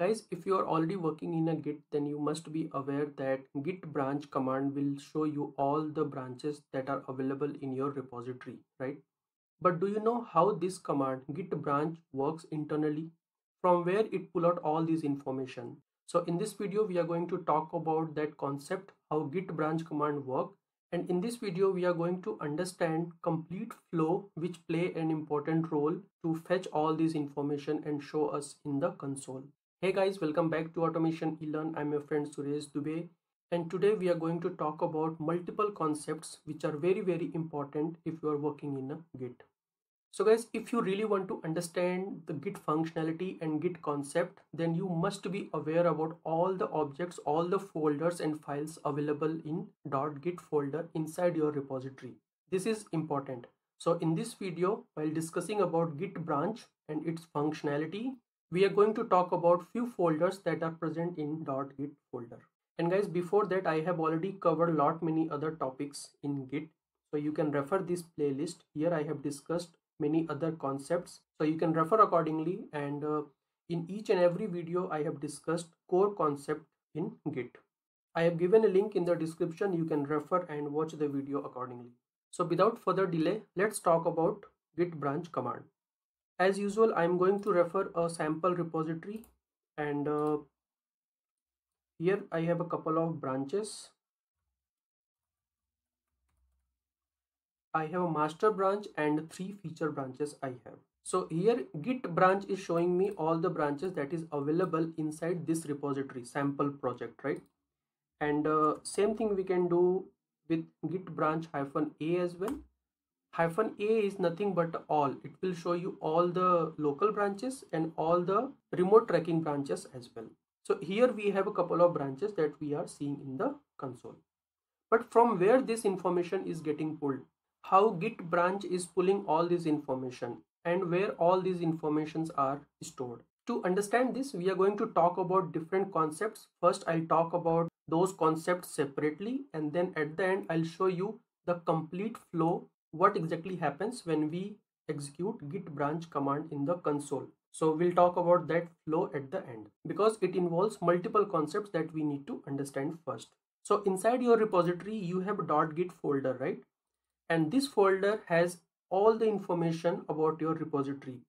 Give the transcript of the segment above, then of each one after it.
Guys, if you are already working in a Git, then you must be aware that git branch command will show you all the branches that are available in your repository, right? But do you know how this command git branch works internally? From where it pull out all this information? So in this video, we are going to talk about that concept, how git branch command work. And in this video, we are going to understand complete flow which play an important role to fetch all this information and show us in the console. Hey guys, welcome back to Automation eLearn. I'm your friend Suresh Dubey and today we are going to talk about multiple concepts which are very very important if you are working in a Git. So guys, if you really want to understand the Git functionality and Git concept, then you must be aware about all the objects, all the folders and files available in .git folder inside your repository. This is important. So in this video, while discussing about Git branch and its functionality, we are going to talk about few folders that are present in .git folder. And guys before that I have already covered lot many other topics in git. So you can refer this playlist. Here I have discussed many other concepts. So you can refer accordingly. And uh, in each and every video I have discussed core concept in git. I have given a link in the description. You can refer and watch the video accordingly. So without further delay let's talk about git branch command as usual i'm going to refer a sample repository and uh, here i have a couple of branches. I have a master branch and three feature branches i have. So here git branch is showing me all the branches that is available inside this repository sample project right? And uh, same thing we can do with git branch hyphen a as well hyphen a is nothing but all. It will show you all the local branches and all the remote tracking branches as well. So here we have a couple of branches that we are seeing in the console. But from where this information is getting pulled? How git branch is pulling all this information and where all these informations are stored? To understand this we are going to talk about different concepts. First i'll talk about those concepts separately and then at the end i'll show you the complete flow what exactly happens when we execute git branch command in the console. So we'll talk about that flow at the end because it involves multiple concepts that we need to understand first. So inside your repository you have .git folder right? And this folder has all the information about your repository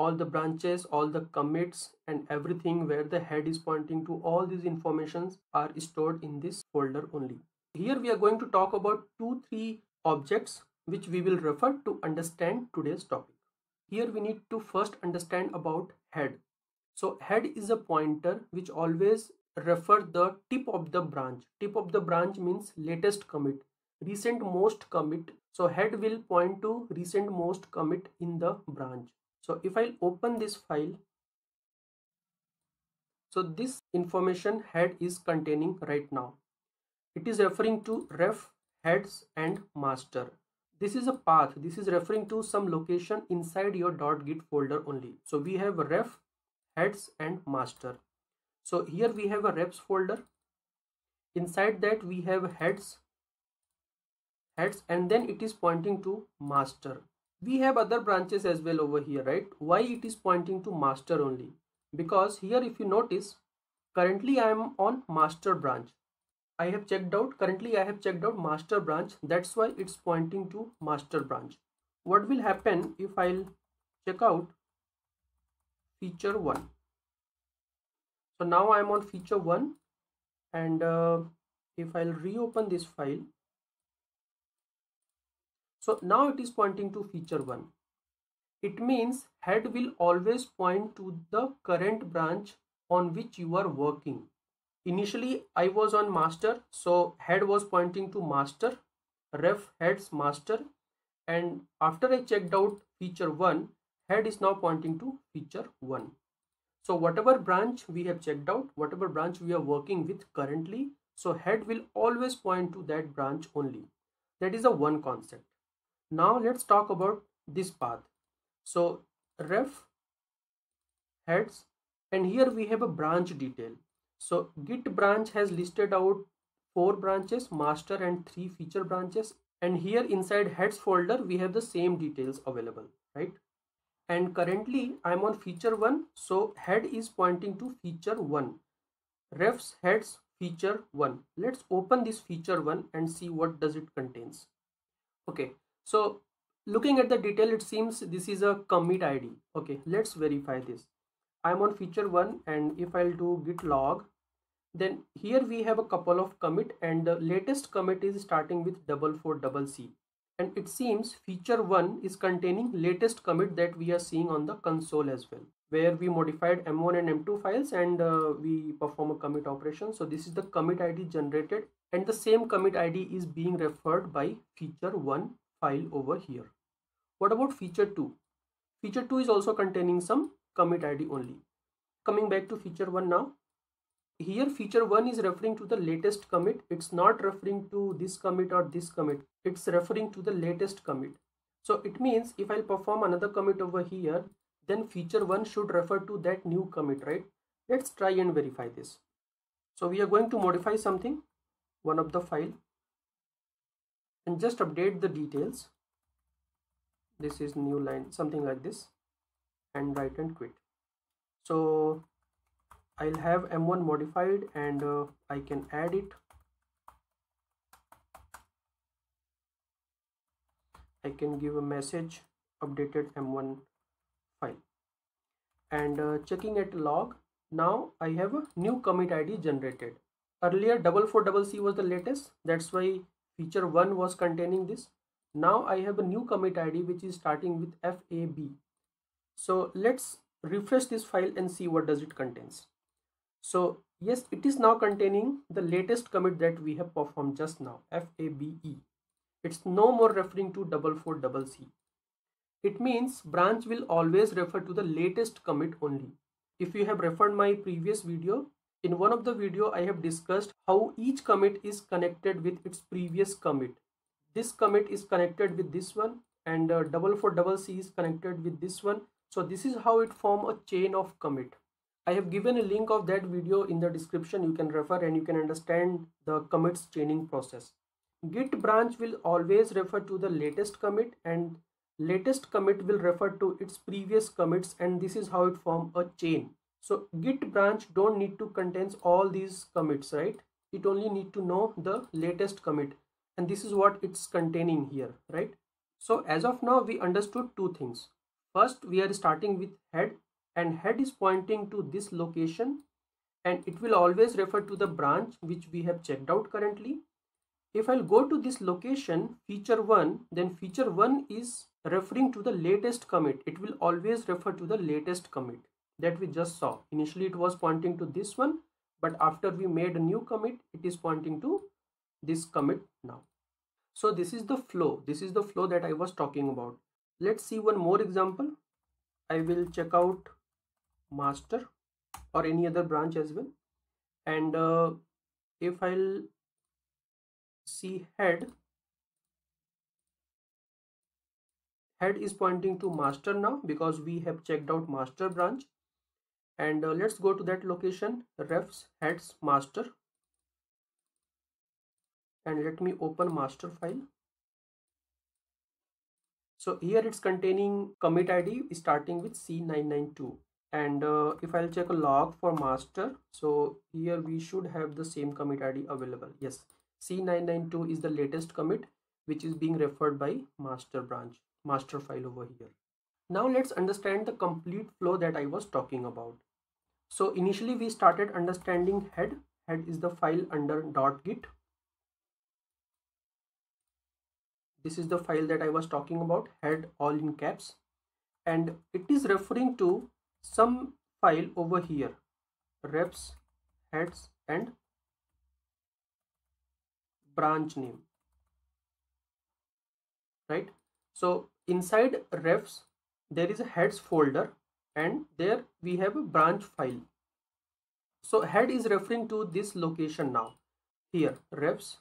all the branches all the commits and everything where the head is pointing to. All these informations are stored in this folder only. Here we are going to talk about two three objects which we will refer to understand today's topic. Here we need to first understand about head. So head is a pointer which always refer the tip of the branch. Tip of the branch means latest commit, recent most commit. So head will point to recent most commit in the branch. So if I open this file, so this information head is containing right now. It is referring to ref heads and master this is a path. This is referring to some location inside your .git folder only. So we have ref heads and master. So here we have a refs folder. Inside that we have heads heads and then it is pointing to master. We have other branches as well over here right? Why it is pointing to master only? Because here if you notice currently i am on master branch I have checked out currently I have checked out master branch. That's why it's pointing to master branch. What will happen if I'll check out feature 1 so now I'm on feature 1 and uh, if I'll reopen this file. So now it is pointing to feature 1 it means head will always point to the current branch on which you are working initially I was on master so head was pointing to master ref heads master and after I checked out feature 1 head is now pointing to feature 1 so whatever branch we have checked out whatever branch we are working with currently so head will always point to that branch only. That is a one concept. Now let's talk about this path. So ref heads and here we have a branch detail so git branch has listed out four branches, master and three feature branches. And here inside heads folder, we have the same details available, right? and currently I'm on feature 1 so head is pointing to feature 1 refs heads feature 1 let's open this feature 1 and see what does it contains. Okay. So looking at the detail it seems this is a commit id okay. Let's verify this i'm on feature 1 and if i'll do git log then here we have a couple of commit and the latest commit is starting with double four double c. And it seems feature 1 is containing latest commit that we are seeing on the console as well where we modified m1 and m2 files and uh, we perform a commit operation. So this is the commit id generated and the same commit id is being referred by feature 1 file over here. What about feature 2 feature 2 is also containing some commit id only. Coming back to feature 1 now. Here feature 1 is referring to the latest commit. It's not referring to this commit or this commit. It's referring to the latest commit. So it means if i'll perform another commit over here then feature 1 should refer to that new commit right? Let's try and verify this. So we are going to modify something one of the file and just update the details. This is new line something like this and write and quit. So I'll have m1 modified and uh, I can add it. I can give a message updated m1 file. And uh, checking at log now I have a new commit ID generated. Earlier double four double C was the latest. That's why feature 1 was containing this. Now I have a new commit ID which is starting with FAB so let's refresh this file and see what does it contains so yes, it is now containing the latest commit that we have performed just now, FABE. It's no more referring to double four double C. It means branch will always refer to the latest commit only. If you have referred my previous video, in one of the video I have discussed how each commit is connected with its previous commit. This commit is connected with this one and uh, double four double C is connected with this one. So this is how it form a chain of commit. I have given a link of that video in the description. You can refer and you can understand the commits chaining process. Git branch will always refer to the latest commit and latest commit will refer to its previous commits and this is how it form a chain. So git branch don't need to contains all these commits, right? It only need to know the latest commit and this is what it's containing here, right? So as of now, we understood two things. First, we are starting with head and head is pointing to this location and it will always refer to the branch which we have checked out currently. If I'll go to this location feature 1 then feature 1 is referring to the latest commit. It will always refer to the latest commit that we just saw. Initially it was pointing to this one but after we made a new commit it is pointing to this commit now. So this is the flow. This is the flow that I was talking about. Let's see one more example. I will check out master or any other branch as well. And uh, if I'll see head head is pointing to master now because we have checked out master branch. And uh, let's go to that location refs heads master. And let me open master file so here it's containing commit id starting with c992 and uh, if I'll check a log for master so here we should have the same commit ID available. Yes C992 is the latest commit which is being referred by master branch master file over here. Now let's understand the complete flow that I was talking about. So initially we started understanding head. Head is the file under dot .git this is the file that I was talking about head all in caps. And it is referring to some file over here. Refs heads and branch name. Right? So inside refs there is a heads folder and there we have a branch file. So head is referring to this location now. Here refs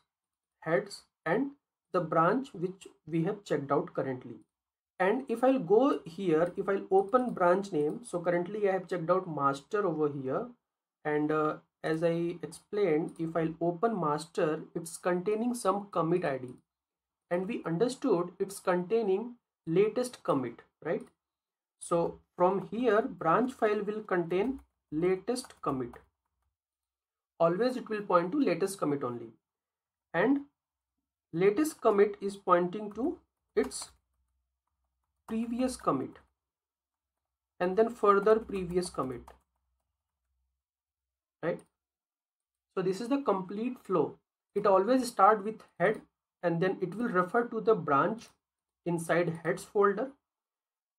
heads and the branch which we have checked out currently. And if I'll go here if I'll open branch name so currently I have checked out master over here. And uh, as I explained if I'll open master it's containing some commit ID and we understood it's containing latest commit right? So from here branch file will contain latest commit. Always it will point to latest commit only. And latest commit is pointing to its previous commit and then further previous commit right? So this is the complete flow. It always start with head and then it will refer to the branch inside heads folder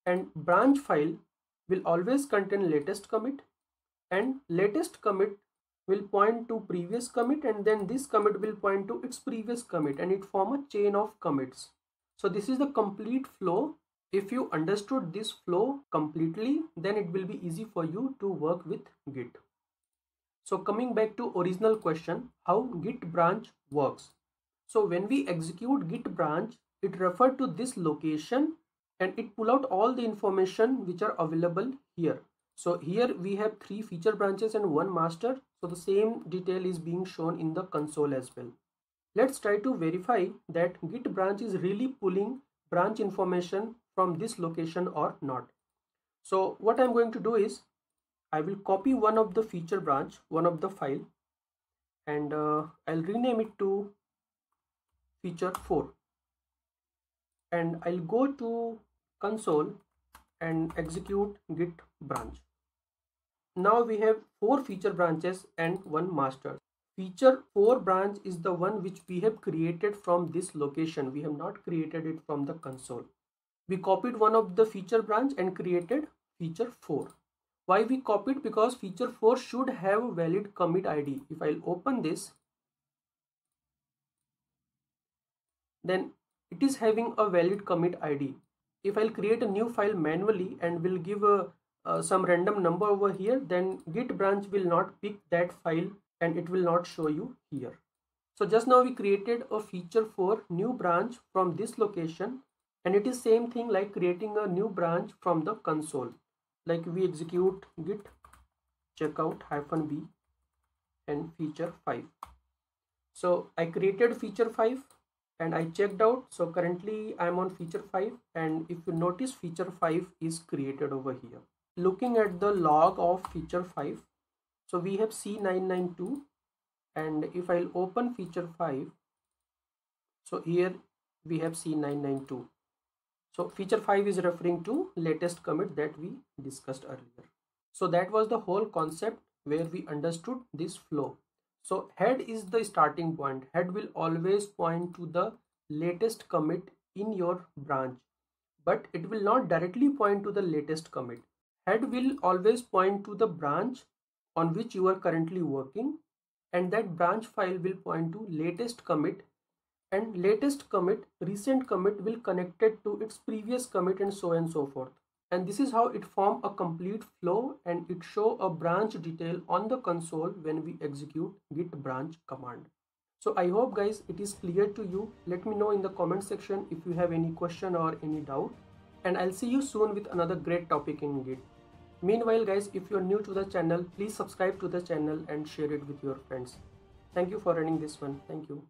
and branch file will always contain latest commit and latest commit will point to previous commit and then this commit will point to its previous commit and it form a chain of commits. So this is the complete flow. If you understood this flow completely then it will be easy for you to work with git. So coming back to original question how git branch works. So when we execute git branch it refer to this location and it pull out all the information which are available here. So here we have three feature branches and one master so the same detail is being shown in the console as well. Let's try to verify that git branch is really pulling branch information from this location or not. So what i'm going to do is i will copy one of the feature branch one of the file and uh, i'll rename it to feature 4 and i'll go to console and execute git branch now we have four feature branches and one master. Feature 4 branch is the one which we have created from this location. We have not created it from the console. We copied one of the feature branch and created feature 4. Why we copied? Because feature 4 should have a valid commit ID. If I'll open this, then it is having a valid commit ID. If I'll create a new file manually and will give a uh, some random number over here then git branch will not pick that file and it will not show you here. So just now we created a feature 4 new branch from this location and it is same thing like creating a new branch from the console. Like we execute git checkout hyphen b and feature 5 so i created feature 5 and i checked out. So currently i'm on feature 5 and if you notice feature 5 is created over here looking at the log of feature 5 so we have c992 and if i'll open feature 5 so here we have c992 so feature 5 is referring to latest commit that we discussed earlier. So that was the whole concept where we understood this flow. So head is the starting point. Head will always point to the latest commit in your branch but it will not directly point to the latest commit head will always point to the branch on which you are currently working and that branch file will point to latest commit and latest commit recent commit will connect it to its previous commit and so on and so forth. And this is how it form a complete flow and it show a branch detail on the console when we execute git branch command. So i hope guys it is clear to you. Let me know in the comment section if you have any question or any doubt. And I'll see you soon with another great topic in Git. Meanwhile guys, if you're new to the channel, please subscribe to the channel and share it with your friends. Thank you for running this one. Thank you.